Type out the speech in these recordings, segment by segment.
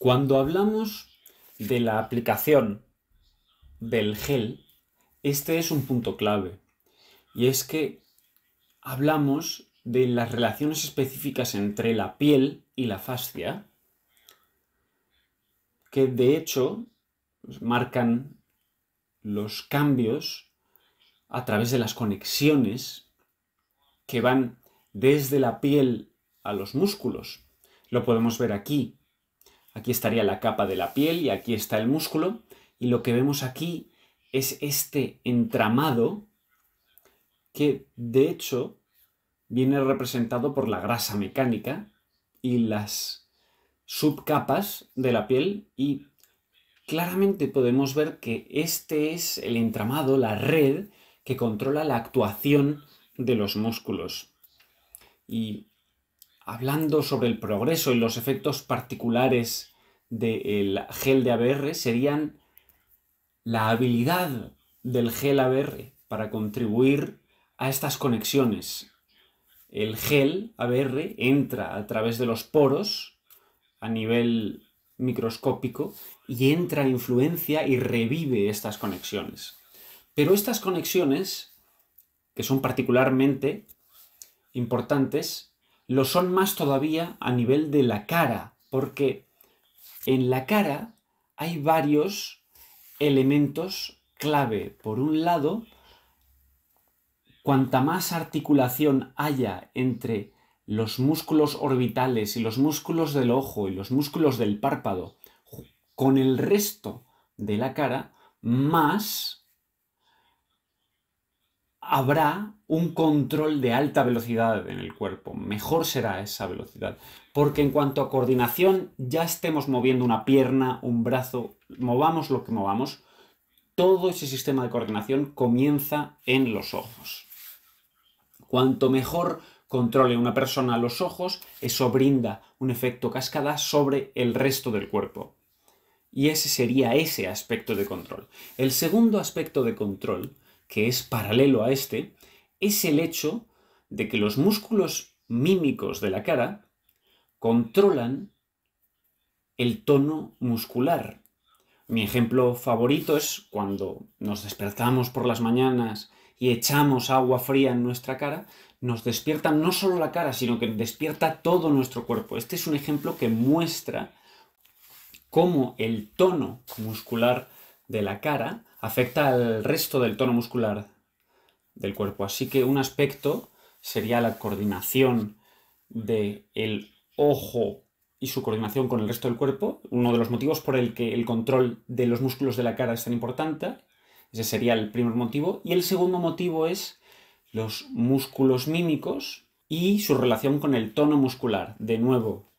Cuando hablamos de la aplicación del gel, este es un punto clave. Y es que hablamos de las relaciones específicas entre la piel y la fascia, que de hecho marcan los cambios a través de las conexiones que van desde la piel a los músculos. Lo podemos ver aquí. Aquí estaría la capa de la piel y aquí está el músculo. Y lo que vemos aquí es este entramado que de hecho viene representado por la grasa mecánica y las subcapas de la piel y claramente podemos ver que este es el entramado, la red que controla la actuación de los músculos. Y hablando sobre el progreso y los efectos particulares del gel de ABR serían la habilidad del gel ABR para contribuir a estas conexiones. El gel ABR entra a través de los poros a nivel microscópico y entra influencia y revive estas conexiones. Pero estas conexiones, que son particularmente importantes, lo son más todavía a nivel de la cara, porque en la cara hay varios elementos clave. Por un lado, cuanta más articulación haya entre los músculos orbitales y los músculos del ojo y los músculos del párpado con el resto de la cara, más habrá un control de alta velocidad en el cuerpo. Mejor será esa velocidad. Porque en cuanto a coordinación, ya estemos moviendo una pierna, un brazo, movamos lo que movamos, todo ese sistema de coordinación comienza en los ojos. Cuanto mejor controle una persona los ojos, eso brinda un efecto cascada sobre el resto del cuerpo. Y ese sería ese aspecto de control. El segundo aspecto de control, que es paralelo a este, es el hecho de que los músculos mímicos de la cara controlan el tono muscular. Mi ejemplo favorito es cuando nos despertamos por las mañanas y echamos agua fría en nuestra cara, nos despierta no solo la cara, sino que despierta todo nuestro cuerpo. Este es un ejemplo que muestra cómo el tono muscular de la cara afecta al resto del tono muscular del cuerpo. Así que un aspecto sería la coordinación del el ojo y su coordinación con el resto del cuerpo, uno de los motivos por el que el control de los músculos de la cara es tan importante. Ese sería el primer motivo. Y el segundo motivo es los músculos mímicos y su relación con el tono muscular. De nuevo,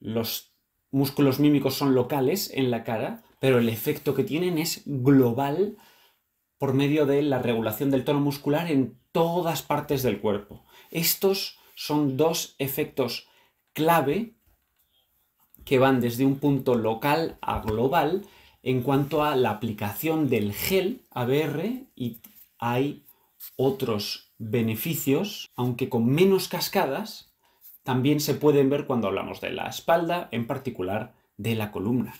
los músculos mímicos son locales en la cara, pero el efecto que tienen es global por medio de la regulación del tono muscular en todas partes del cuerpo. Estos son dos efectos clave que van desde un punto local a global en cuanto a la aplicación del gel ABR y hay otros beneficios, aunque con menos cascadas, también se pueden ver cuando hablamos de la espalda, en particular de la columna.